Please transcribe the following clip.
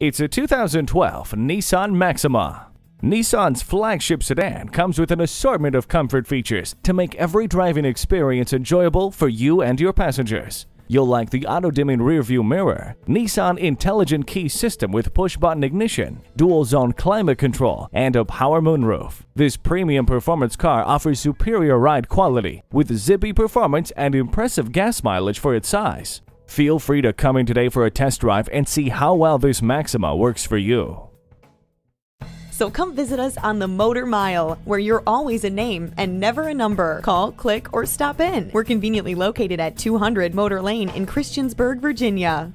It's a 2012 Nissan Maxima. Nissan's flagship sedan comes with an assortment of comfort features to make every driving experience enjoyable for you and your passengers. You'll like the auto-dimming rearview mirror, Nissan intelligent key system with push-button ignition, dual-zone climate control, and a power moonroof. This premium performance car offers superior ride quality with zippy performance and impressive gas mileage for its size. Feel free to come in today for a test drive and see how well this Maxima works for you. So come visit us on the Motor Mile, where you're always a name and never a number. Call, click, or stop in. We're conveniently located at 200 Motor Lane in Christiansburg, Virginia.